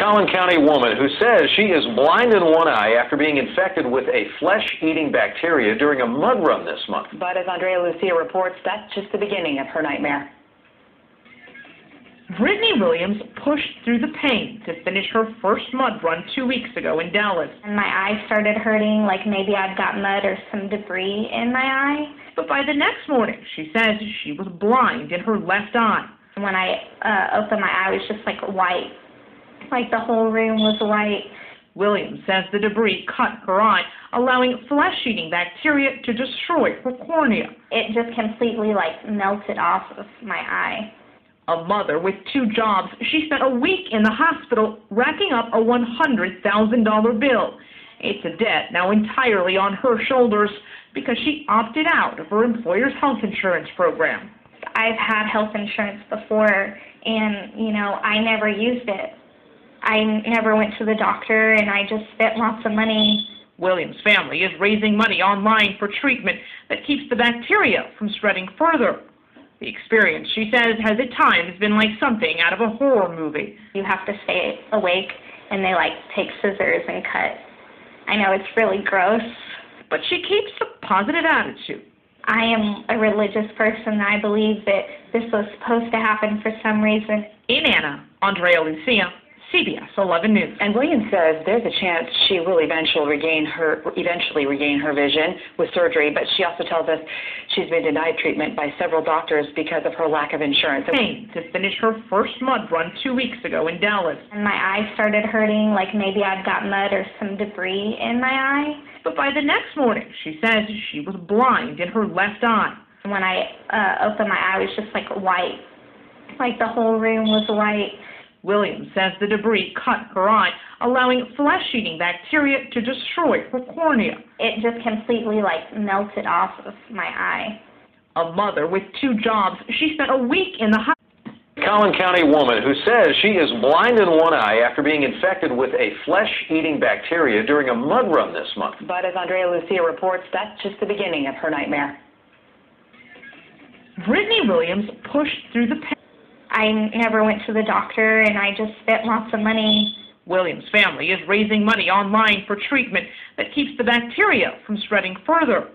Collin County woman who says she is blind in one eye after being infected with a flesh-eating bacteria during a mud run this month. But as Andrea Lucia reports, that's just the beginning of her nightmare. Brittany Williams pushed through the pain to finish her first mud run two weeks ago in Dallas. And my eye started hurting, like maybe I'd got mud or some debris in my eye. But by the next morning, she says she was blind in her left eye. When I uh, opened my eye, it was just like white. Like the whole room was white. Williams says the debris cut her eye, allowing flesh-eating bacteria to destroy her cornea. It just completely like melted off of my eye. A mother with two jobs, she spent a week in the hospital racking up a $100,000 bill. It's a debt now entirely on her shoulders because she opted out of her employer's health insurance program. I've had health insurance before, and, you know, I never used it. I never went to the doctor, and I just spent lots of money. Williams' family is raising money online for treatment that keeps the bacteria from spreading further. The experience, she says, has at times been like something out of a horror movie. You have to stay awake, and they like take scissors and cut. I know it's really gross. But she keeps a positive attitude. I am a religious person. I believe that this was supposed to happen for some reason. In Anna, Andrea Lucia, CBS 11 News. And Williams says there's a chance she will eventually regain her eventually regain her vision with surgery, but she also tells us she's been denied treatment by several doctors because of her lack of insurance. Pain to finish her first mud run two weeks ago in Dallas. And my eye started hurting, like maybe I'd got mud or some debris in my eye. But by the next morning, she says she was blind in her left eye. And when I uh, opened my eye, it was just like white. Like the whole room was white. Williams says the debris cut her eye, allowing flesh-eating bacteria to destroy her cornea. It just completely like melted off of my eye. A mother with two jobs, she spent a week in the hospital. Collin County woman who says she is blind in one eye after being infected with a flesh-eating bacteria during a mud run this month. But as Andrea Lucia reports, that's just the beginning of her nightmare. Brittany Williams pushed through the pain. I never went to the doctor, and I just spent lots of money. Williams' family is raising money online for treatment that keeps the bacteria from spreading further.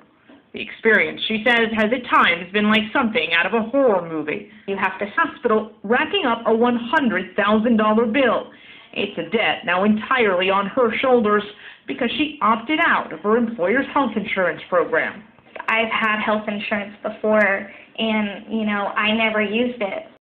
The experience, she says, has at times been like something out of a horror movie. You have to Hospital racking up a $100,000 bill. It's a debt now entirely on her shoulders because she opted out of her employer's health insurance program. I've had health insurance before, and, you know, I never used it.